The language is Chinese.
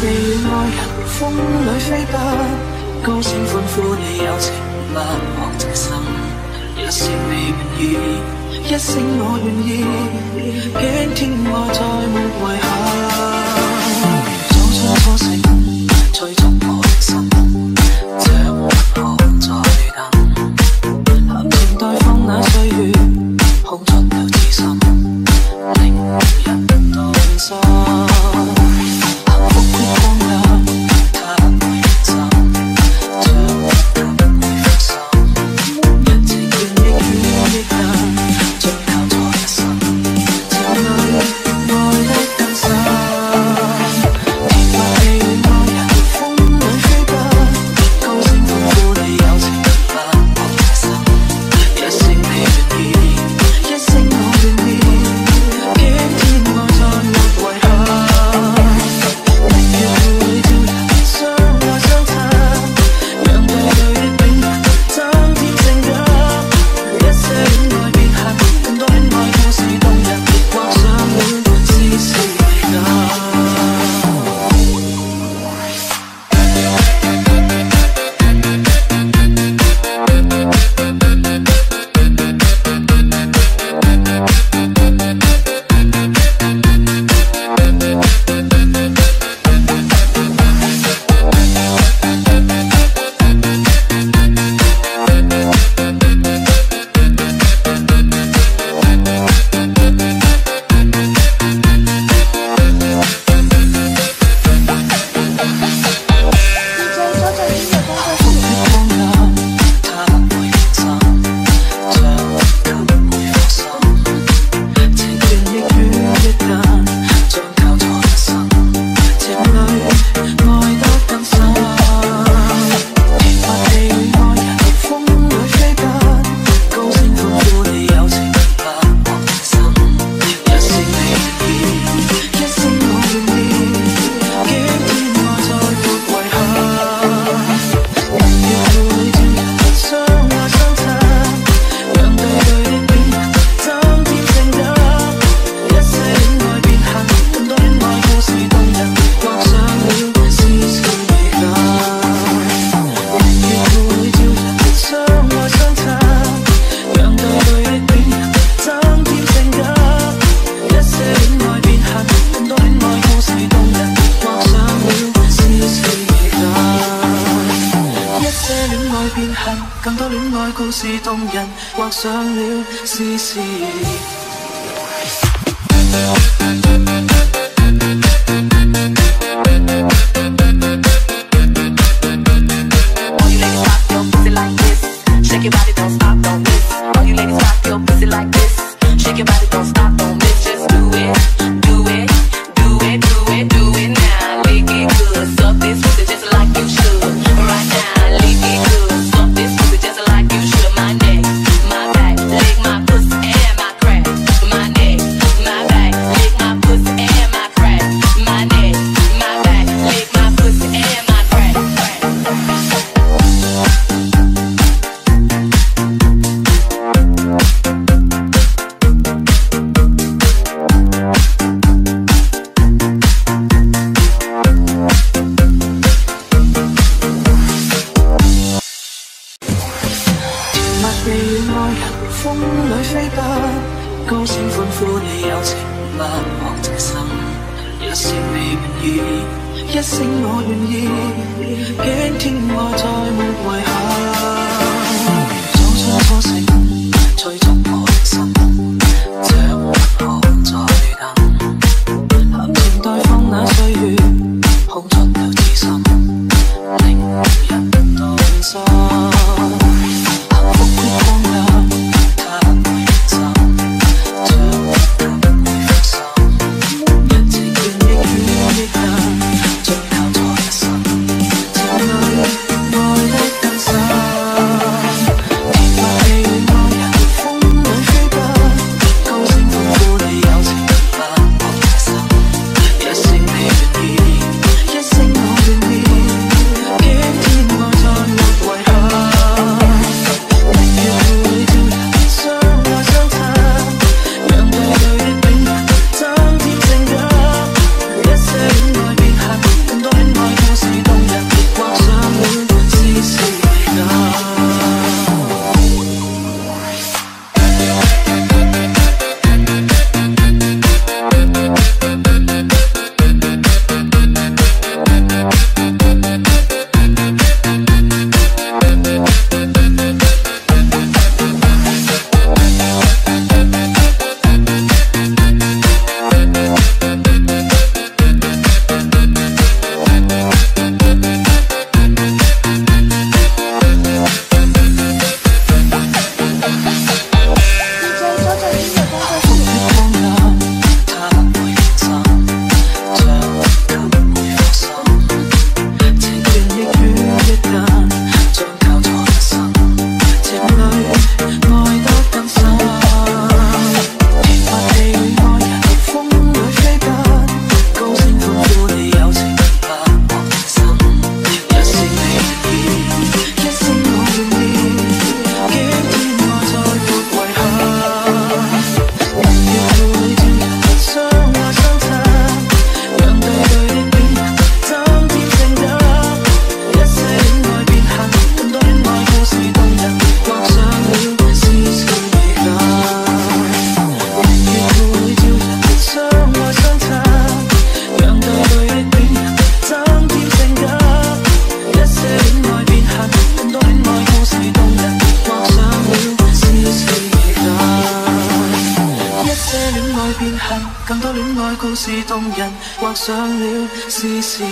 被爱人风里飞奔高声欢呼你有情不枉这生一声你愿意一声我愿意惊天爱再没遗憾人画上了丝丝。不枉真心一声你愿意一声我愿意惊天爱再没遗憾。故事动人，划上了诗词。